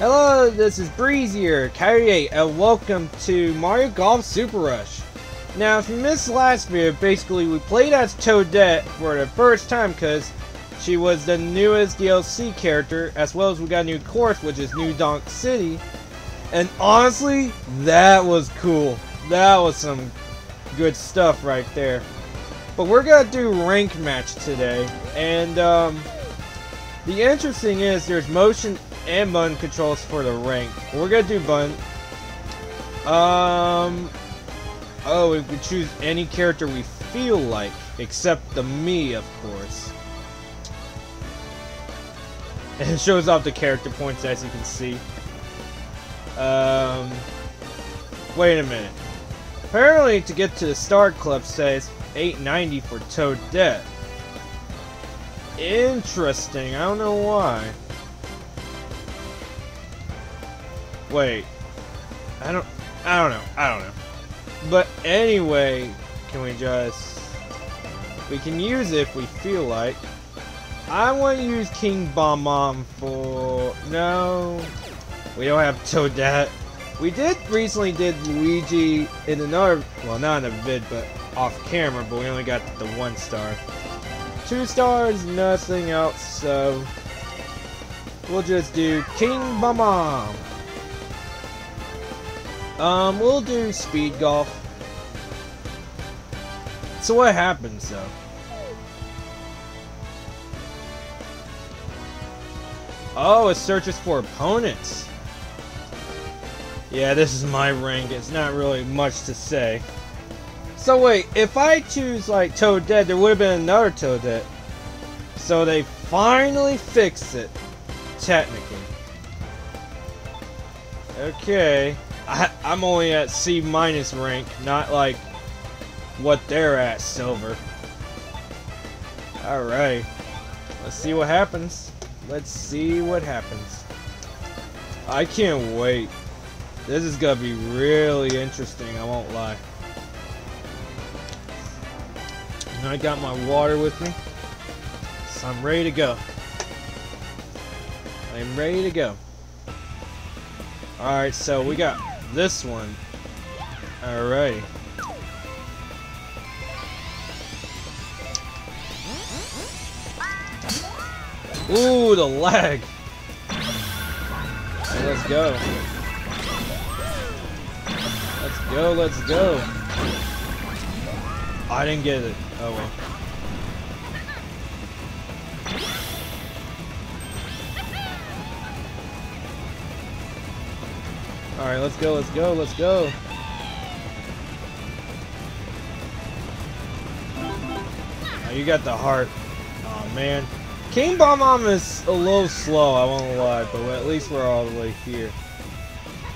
Hello, this is Breezier, Coyote, and welcome to Mario Golf Super Rush. Now, if you missed last video, basically we played as Toadette for the first time because she was the newest DLC character, as well as we got a new course, which is New Donk City. And honestly, that was cool. That was some good stuff right there. But we're gonna do rank match today, and um, the interesting is there's motion and button controls for the rank. We're gonna do button. Um. Oh, we can choose any character we feel like, except the Mii, of course. And it shows off the character points as you can see. Um. Wait a minute. Apparently, to get to the Star Club says 890 for Toadette. Interesting. I don't know why. Wait. I don't I don't know. I don't know. But anyway, can we just we can use it if we feel like. I want to use King Bob-omb for no. We don't have Toadette. We did recently did Luigi in another well not in a vid but off camera, but we only got the one star. Two stars, nothing else, so we'll just do King Bob-omb. Um, we'll do speed golf. So what happens though? Oh, it searches for opponents. Yeah, this is my rank. It's not really much to say. So wait, if I choose like Toadette, there would have been another Toadette. So they finally fixed it. Technically. Okay. I, I'm only at C minus rank, not like what they're at, silver. Alright. Let's see what happens. Let's see what happens. I can't wait. This is gonna be really interesting, I won't lie. And I got my water with me. So I'm ready to go. I'm ready to go. Alright, so we got this one. Alright. Ooh, the lag. Right, let's go. Let's go, let's go. I didn't get it. Oh well. Alright, let's go, let's go, let's go. Oh, you got the heart. Oh man. King Bob-omb is a little slow, I won't lie, but at least we're all the way here.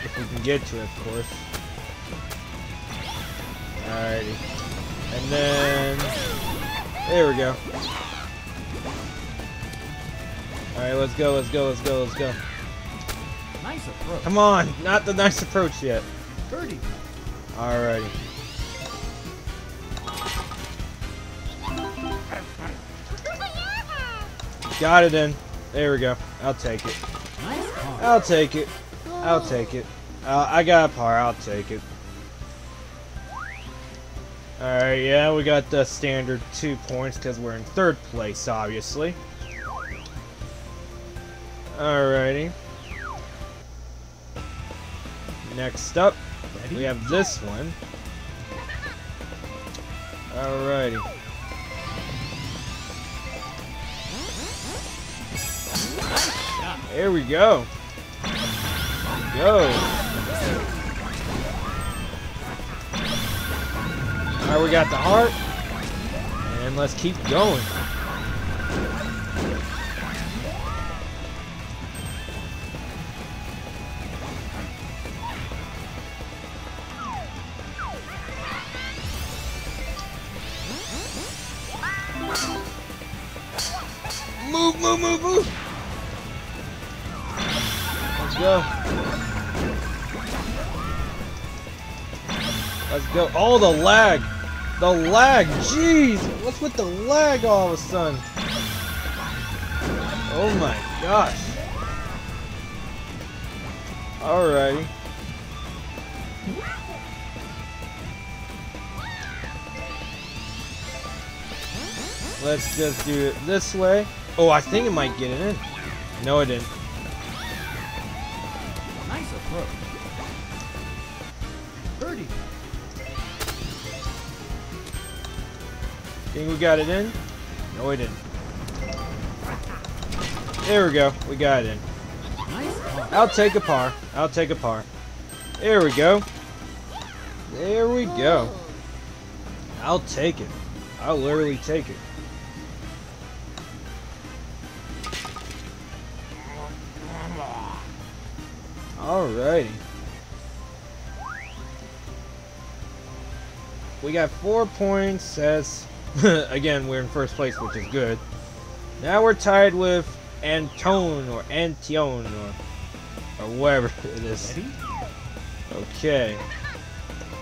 If we can get to it, of course. Alrighty. And then... There we go. Alright, let's go, let's go, let's go, let's go. Nice approach. Come on, not the nice approach yet. Birdie. Alrighty. Got it in. There we go. I'll take it. I'll take it. I'll take it. Uh, I got a par. I'll take it. Alright, yeah, we got the standard two points because we're in third place, obviously. Alrighty. Next up, Ready? we have this one. Alrighty. There we go. Go. Alright, we got the heart. And let's keep going. Move, move, move, move. Let's go. Let's go. Oh, the lag. The lag. Jeez. What's with the lag all of a sudden? Oh my gosh. Alrighty. Let's just do it this way. Oh, I think it might get it in. No, it didn't. Nice approach. Birdie. Think we got it in? No, we didn't. There we go. We got it in. Nice. I'll take a par. I'll take a par. There we go. There we go. I'll take it. I'll literally take it. Alrighty. We got four points as again we're in first place which is good. Now we're tied with Antone or Antion or or whatever it is. Ready? Okay.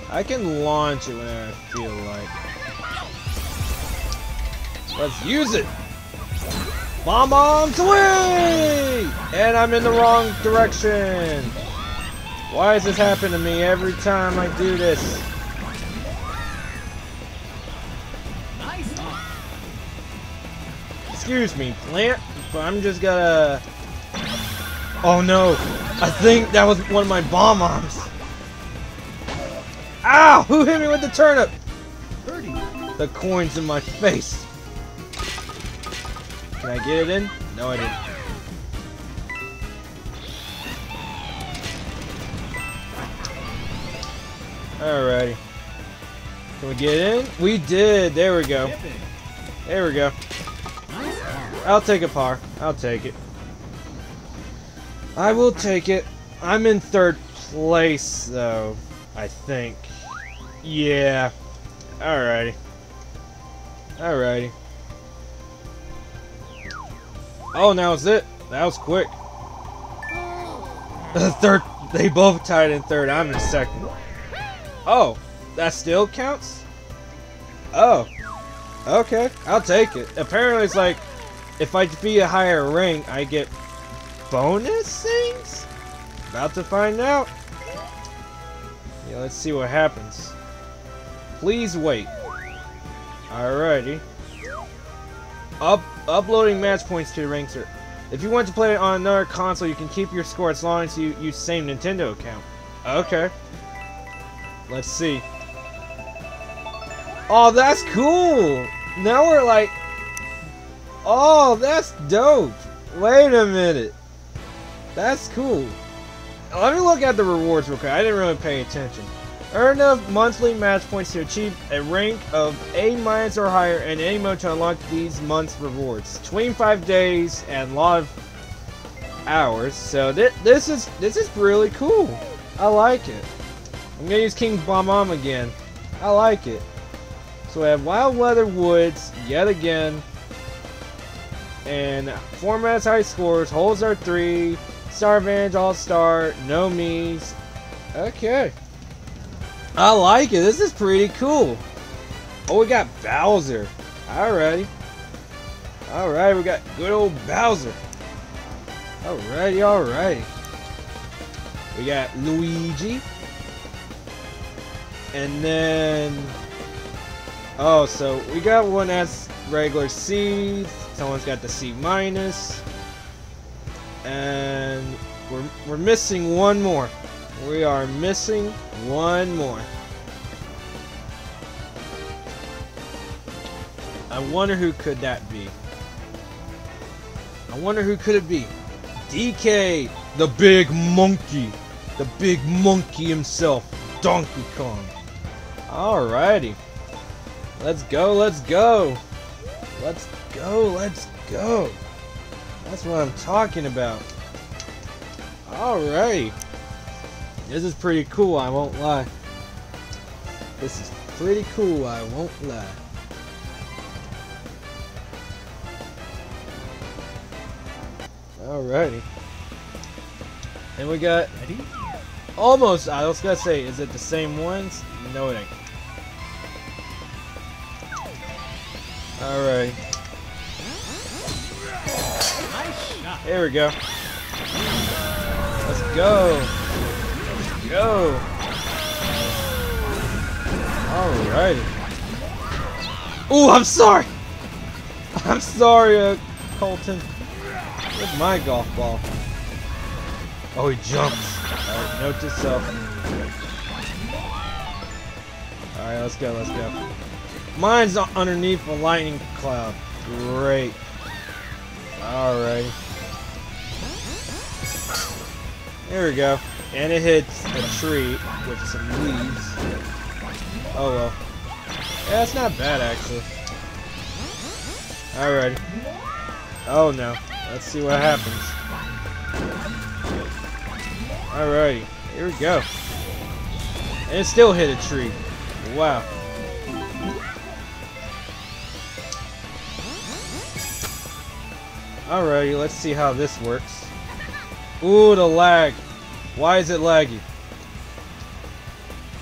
I can launch it whenever I feel like. Let's use it! Bomb bombs away! And I'm in the wrong direction! Why does this happen to me every time I do this? Excuse me, plant, but I'm just gonna... Oh no! I think that was one of my bomb arms. Ow! Who hit me with the turnip? The coins in my face. Can I get it in? No, I didn't. Alrighty. Can we get in? We did. There we go. There we go. I'll take a par. I'll take it. I will take it. I'm in third place, though. I think. Yeah. Alrighty. Alrighty. Oh, now it's it. That was quick. Third. They both tied in third. I'm in second. Oh, that still counts? Oh. Okay, I'll take it. Apparently, it's like if I be a higher rank, I get bonus things? About to find out. Yeah, let's see what happens. Please wait. Alrighty. Up uploading match points to your rank ser- If you want to play on another console, you can keep your score as long as you use same Nintendo account. Okay. Let's see. Oh, that's cool! Now we're like... Oh, that's dope! Wait a minute. That's cool. Let me look at the rewards real quick. I didn't really pay attention. Earn enough monthly match points to achieve a rank of A minus or higher in any mode to unlock these month's rewards. 25 days and a lot of hours. So thi- this is this is really cool. I like it. I'm gonna use King Bomb again. I like it. So we have Wild Weather Woods yet again. And formats high scores, holes are three, Star Advantage All Star, no Miis. Okay. I like it. This is pretty cool. Oh, we got Bowser. Alrighty. Alright, we got good old Bowser. Alrighty, alrighty. We got Luigi. And then... Oh, so we got one that's regular C. Someone's got the C minus. And we're, we're missing one more. We are missing one more. I wonder who could that be. I wonder who could it be. DK, the big monkey. The big monkey himself, Donkey Kong. Alrighty. Let's go, let's go. Let's go, let's go. That's what I'm talking about. Alrighty. This is pretty cool, I won't lie. This is pretty cool, I won't lie. Alrighty. And we got Ready? almost, I was gonna say, is it the same ones? No, it ain't. Alright. Nice shot. Here we go. Let's go. go. Alrighty. Ooh, I'm sorry. I'm sorry, uh, Colton. Where's my golf ball? Oh, he jumps. Alright, note to self. Alright, let's go, let's go. Mine's underneath a lightning cloud. Great. Alright. There we go. And it hits a tree with some leaves. Oh well. Yeah, that's not bad actually. Alright. Oh no. Let's see what happens. Alrighty. Here we go. And it still hit a tree. Wow. Alrighty, let's see how this works. Ooh, the lag. Why is it laggy?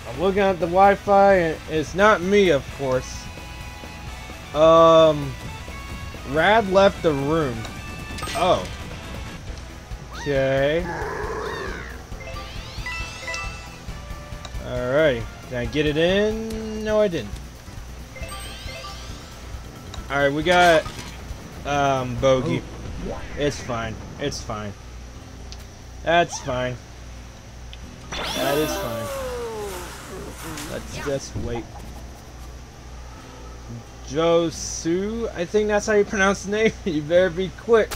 I'm looking at the Wi-Fi, and it's not me, of course. Um, Rad left the room. Oh. Okay. Alrighty. Did I get it in? No, I didn't. Alright, we got um, Bogey. It's fine. It's fine. That's fine. That is fine. Let's just wait. Josu, I think that's how you pronounce the name. you better be quick.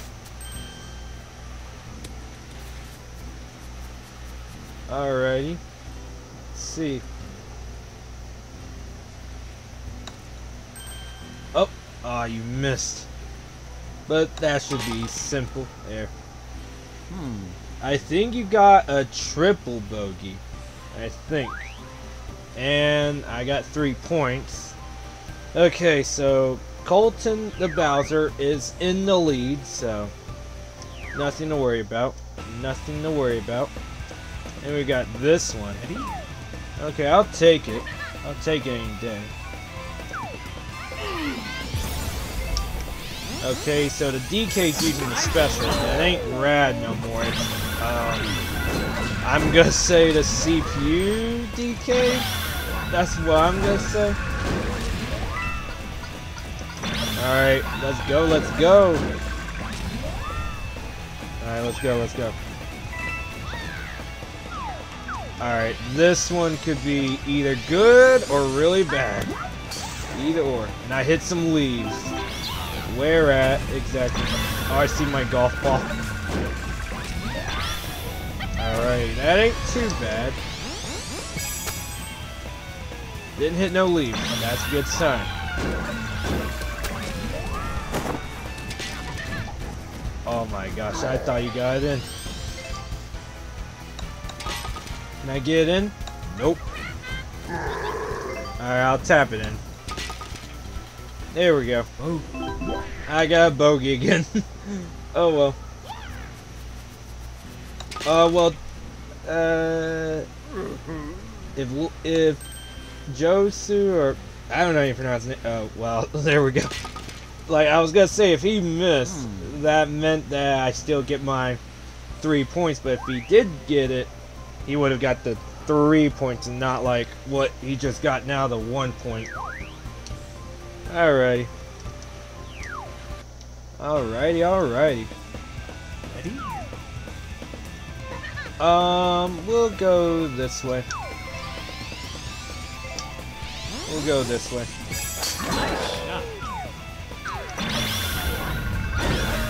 Alrighty. Let's see. Oh, ah, you missed. But that should be simple. There. Hmm. I think you got a triple bogey. I think. And I got three points. Okay, so Colton the Bowser is in the lead, so nothing to worry about. Nothing to worry about. And we got this one. Okay, I'll take it. I'll take it any day. Okay, so the DK's using the special. It ain't rad no more. Um, I'm gonna say the CPU DK. That's what I'm gonna say. Alright, let's go, let's go. Alright, let's go, let's go. Alright, this one could be either good or really bad. Either or. And I hit some leaves. Where at exactly? Oh, I see my golf ball. Alright, that ain't too bad. Didn't hit no leaves. That's a good sign. Oh my gosh, I thought you got it in. Can I get in? Nope. Alright, I'll tap it in. There we go. Oh. I got a bogey again. oh well. Uh, well, uh, if if Josu or I don't know how you pronounce it. Oh well, there we go. Like I was gonna say, if he missed, Hmm. that meant that I still get my three points. But if he did get it, he would have got the three points and not like what he just got now, the one point. Alrighty. Alrighty, alrighty. Ready? Um, we'll go this way. We'll go this way.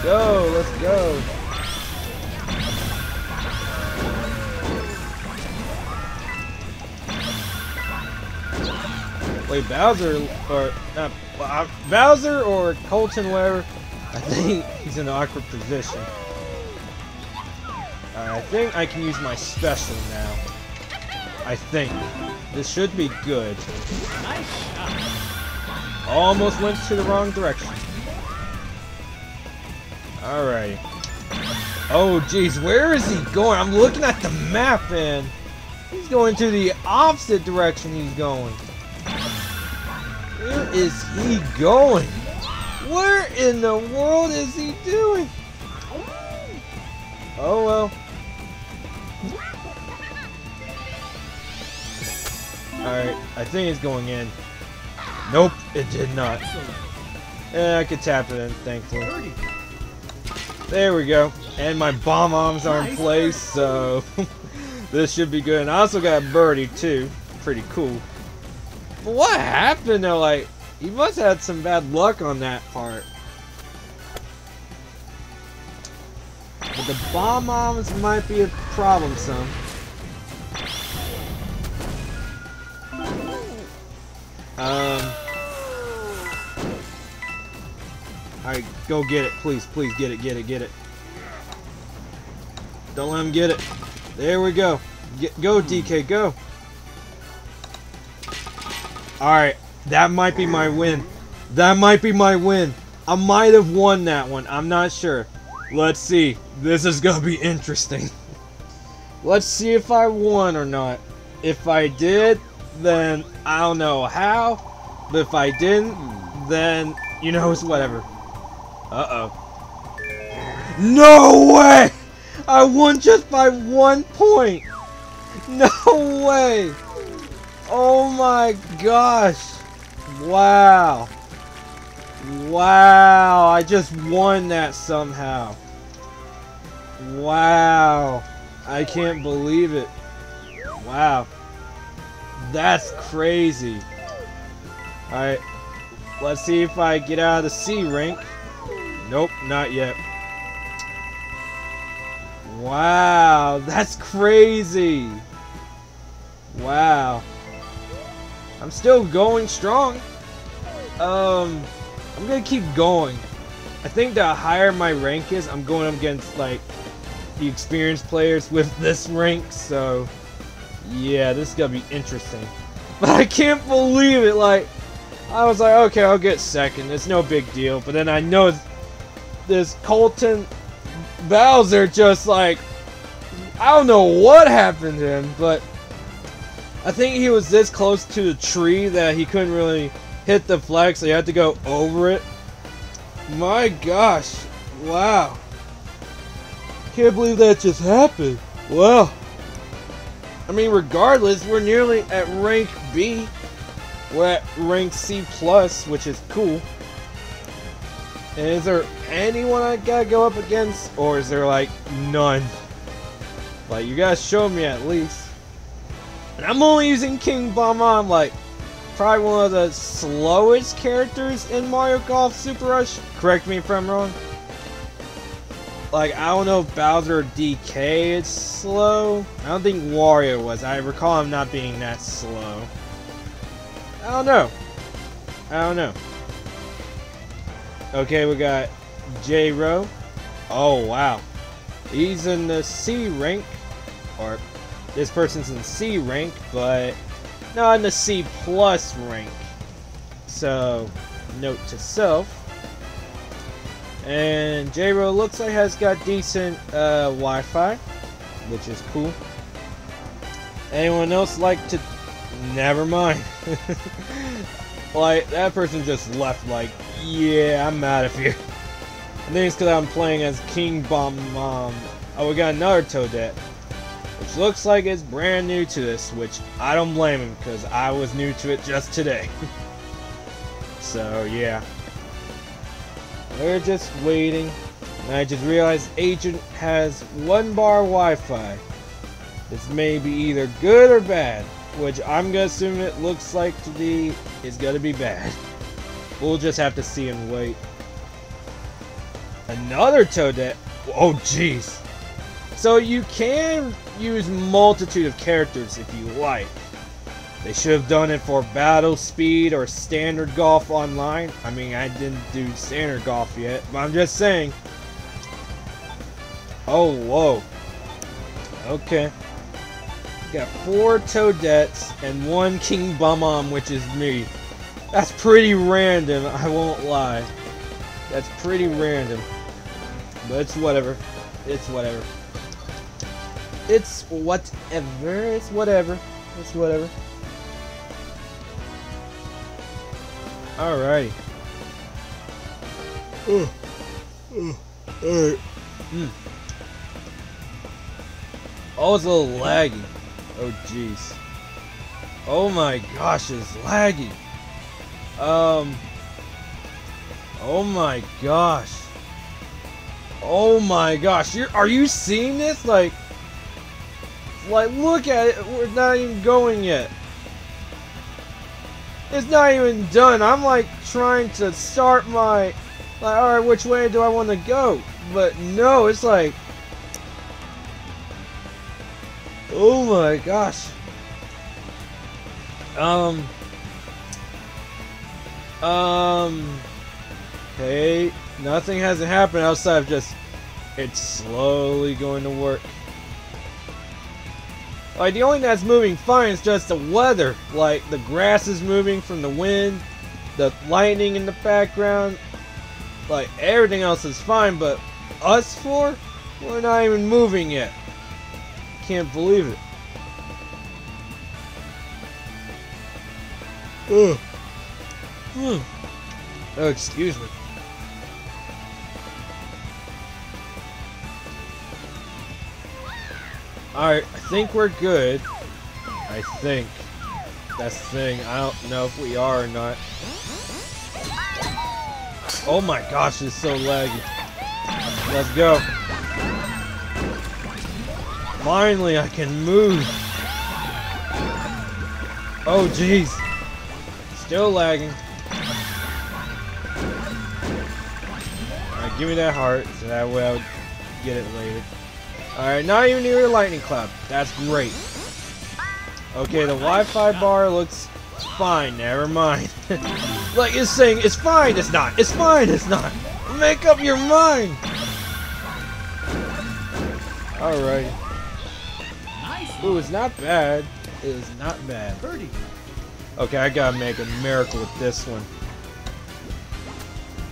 Go, let's go. Wait, Bowser or not uh, Bowser or Colton, whatever. I think he's in an awkward position. Alright, I think I can use my special now. I think. This should be good. Almost went to the wrong direction. Alright. Oh, jeez, where is he going? I'm looking at the map, and he's going to the opposite direction he's going. Where is he going? Where in the world is he doing? Oh, well. Alright, I think it's going in. Nope, it did not. Eh, I could tap it in, thankfully. There we go. And my bomb arms are in place, so this should be good. And I also got birdie too. Pretty cool. What happened though? Like, he must have had some bad luck on that part. But the bomb arms might be a problem, some. Um. Alright, go get it. Please, please get it, get it, get it. Don't let him get it. There we go. Get, go, DK, go. Alright, that might be my win. That might be my win. I might have won that one. I'm not sure. Let's see. This is going to be interesting. Let's see if I won or not. If I did, then I don't know how. But if I didn't, then you know it's whatever. Uh-oh. No way! I won just by one point! No way! Oh my gosh! Wow! Wow! I just won that somehow. Wow! I can't believe it. Wow. That's crazy. Alright. Let's see if I get out of the C rank. Nope, not yet. Wow, that's crazy. Wow. I'm still going strong. Um, I'm gonna keep going. I think the higher my rank is, I'm going up against like the experienced players with this rank, so yeah, this is gonna be interesting. But I can't believe it, like, I was like, okay, I'll get second, it's no big deal, but then I know this Colton Bowser just like, I don't know what happened to him, but I think he was this close to the tree that he couldn't really hit the flag, so he had to go over it. My gosh, wow. Can't believe that just happened. Well, I mean, regardless, we're nearly at rank B. We're at rank C plus, which is cool. And is there anyone I gotta go up against, or is there like none? Like you guys show me at least. And I'm only using King. I'm like probably one of the slowest characters in Mario Golf Super Rush. Correct me if I'm wrong. Like I don't know if Bowser DK is slow. I don't think Wario was. I recall him not being that slow. I don't know. I don't know. Okay, we got J Ro. Oh wow. He's in the C rank. Or this person's in C rank, but not in the C plus rank. So note to self. And J-Ro looks like has got decent uh, Wi-Fi, which is cool. Anyone else like to? Never mind. like that person just left. Like, yeah, I'm out of here. I think it's because I'm playing as King Bomb Mom. Oh, we got another Toadette, which looks like it's brand new to this. Which I don't blame him because I was new to it just today. so yeah. We're just waiting. And I just realized Agent has one bar Wi-Fi. This may be either good or bad, which I'm gonna assume it looks like to be is gonna be bad. We'll just have to see and wait. Another Toadette. Oh jeez. So you can use multitude of characters if you like. They should have done it for Battle Speed or Standard Golf Online. I mean, I didn't do Standard Golf yet, but I'm just saying. Oh, whoa. Okay. Got four Toadettes and one King Bob-omb, which is me. That's pretty random, I won't lie. That's pretty random. But it's whatever. It's whatever. It's whatever. It's whatever. It's whatever. Alrighty. Uh, uh, alright. Mm. Oh, it's a little laggy. Oh, jeez. Oh my gosh, it's laggy. Um. Oh my gosh. Oh my gosh. You're, are you seeing this? Like, like, look at it. We're not even going yet. It's not even done. I'm like trying to start my, like, alright, which way do I want to go? But no, it's like, oh my gosh. Um. Um. Hey, nothing hasn't happened outside of just it's slowly going to work. Like the only thing that's moving fine is just the weather. Like the grass is moving from the wind, the lightning in the background. Like everything else is fine, but us four, we're not even moving yet. Can't believe it. Ugh. Ugh. Oh, excuse me. Alright, I think we're good. I think. That's the thing. I don't know if we are or not. Oh my gosh, it's so laggy. Let's go. Finally, I can move. Oh, jeez. Still lagging. Alright, give me that heart, so that way I'll get it later. Alright, not even near a lightning cloud. That's great. Okay, the Wi-Fi bar looks fine. Never mind. like it's saying, it's fine, it's not. It's fine, it's not. Make up your mind. Alright. Ooh, it's not bad. It is not bad. Okay, I gotta make a miracle with this one.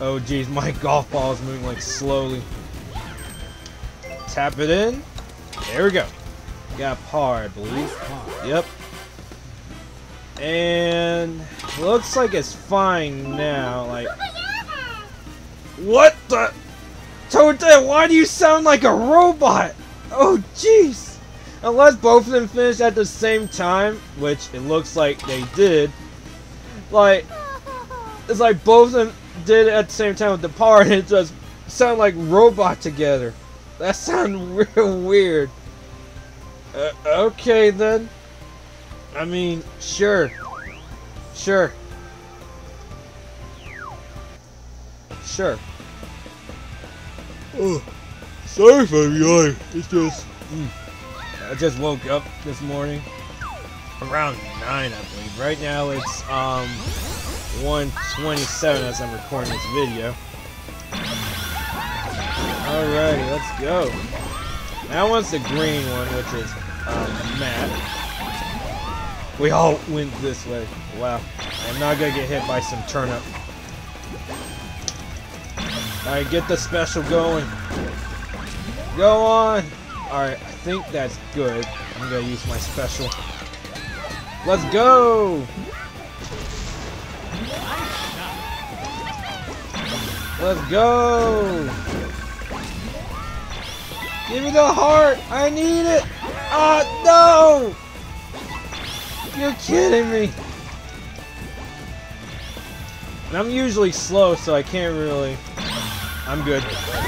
Oh geez, my golf ball is moving like slowly. Tap it in. There we go. Got par, I believe. Yep. And looks like it's fine now. Like, what the? Toadette, why do you sound like a robot? Oh jeez. Unless both of them finished at the same time, which it looks like they did. Like, it's like both of them did it at the same time with the par, and it just sounded like robot together. That sounds real weird. Uh, okay then. I mean, sure. Sure. Sure. Oh, sorry for yawning. It's just. mm. I just woke up this morning. Around 9, I believe. Right now it's, um, 127 as I'm recording this video. Alrighty, let's go. That one's the green one, which is um, Matt. We all went this way. Wow. I'm not gonna get hit by some turnip. Alright, get the special going. Go on! Alright, I think that's good. I'm gonna use my special. Let's go! Let's go! Give me the heart! I need it! Ah, no! You're kidding me! And I'm usually slow, so I can't really... I'm good.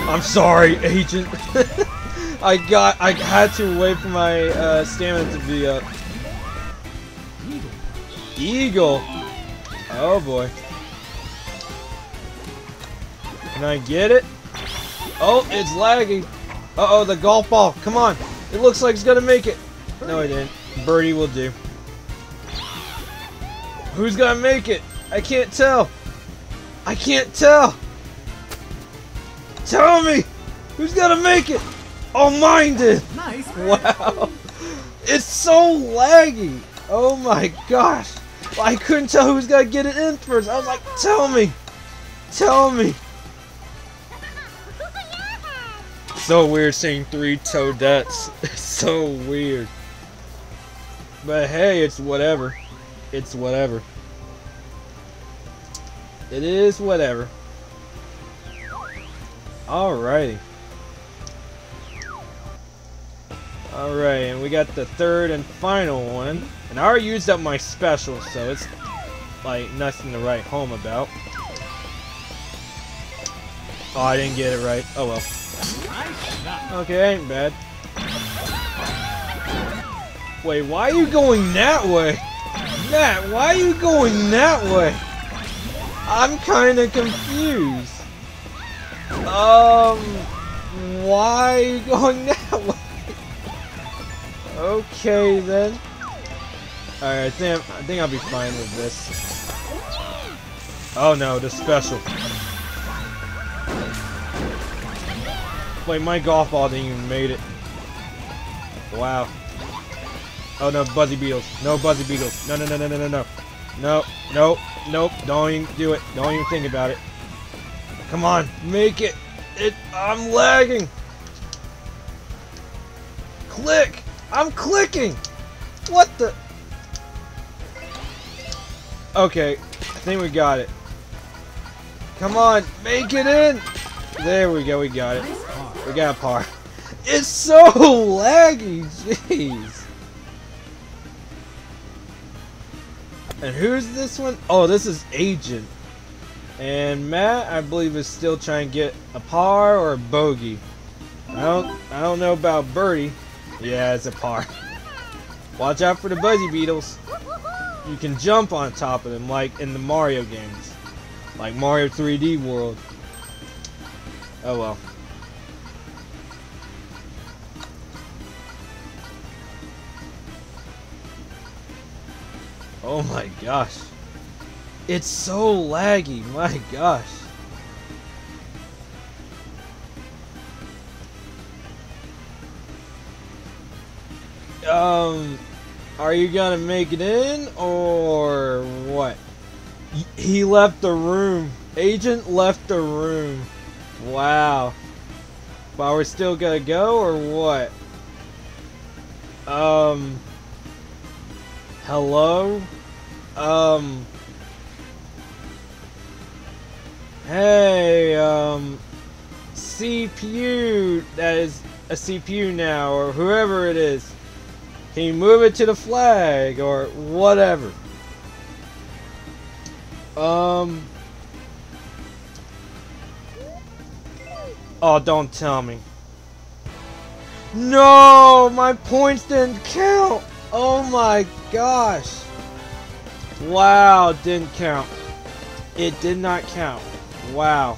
I'm sorry, agent. I got... I had to wait for my uh, stamina to be up. Eagle. Eagle! Oh boy. Can I get it? Oh, it's lagging. Uh-oh, the golf ball. Come on. It looks like it's gonna make it. No, it didn't. Birdie will do. Who's gonna make it? I can't tell. I can't tell. Tell me. Who's gonna make it? Oh, mine did. Nice. Wow. It's so laggy. Oh my gosh. I couldn't tell who was gonna get it in first. I was like, tell me. Tell me. So weird seeing three Toadettes. So weird. But hey, it's whatever. It's whatever. It is whatever. Alrighty. Alright, and we got the third and final one. And I already used up my special, so it's like nothing to write home about. Oh, I didn't get it right. Oh well. Okay, ain't bad. Wait, why are you going that way? Matt, why are you going that way? I'm kinda confused. Um, why are you going that way? Okay then. Alright, I think, I think I'll be fine with this. Oh no, the special. Wait, my golf ball didn't even made it. Wow. Oh no, Buzzy Beetles. No Buzzy Beetles. No, no, no, no, no, no, no. No, no, nope. Don't even do it. Don't even think about it. Come on, make it. It. I'm lagging. Click. I'm clicking. What the? Okay, I think we got it. Come on, make it in. There we go. We got it. We got a par. It's so laggy, jeez. And who's this one? Oh, this is Agent. And Matt, I believe, is still trying to get a par or a bogey. I don't, I don't know about birdie. Yeah, it's a par. Watch out for the Buzzy Beetles. You can jump on top of them, like in the Mario games, like Mario 3D World. Oh well. Oh my gosh. It's so laggy, my gosh. Um, are you gonna make it in or what? He left the room. Agent left the room. Wow. But we're still gonna go or what? Um. Hello? Um. Hey, um. CPU that is a CPU now, or whoever it is. Can you move it to the flag, or whatever? Um. Oh, don't tell me. No, my points didn't count. Oh my gosh. Wow, didn't count. It did not count. Wow.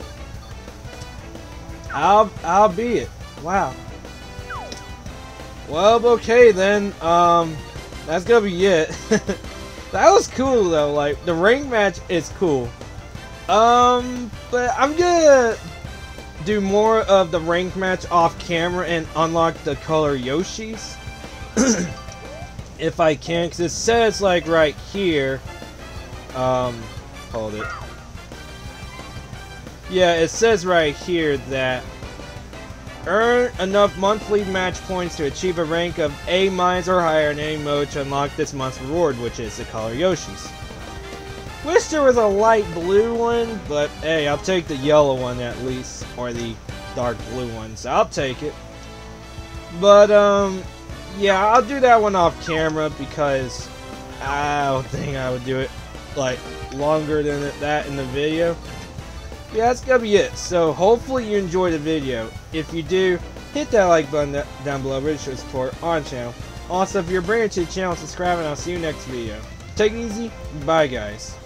I'll I'll be it. Wow. Well, okay then. Um, that's gonna be it. that was cool though. Like the ring match is cool. Um, but I'm gonna do more of the rank match off camera and unlock the color Yoshis. if I can, because it says like right here. Um, hold it. Yeah, it says right here that earn enough monthly match points to achieve a rank of A or higher in any mode to unlock this month's reward, which is the color Yoshis. Wish there was a light blue one, but hey, I'll take the yellow one at least, or the dark blue one, so I'll take it. But, um, yeah, I'll do that one off camera because I don't think I would do it, like, longer than that in the video. Yeah, that's gonna be it. So, hopefully you enjoyed the video. If you do, hit that like button down below, really show support on channel. Also, if you're brand new to the channel, subscribe, and I'll see you next video. Take it easy. Bye, guys.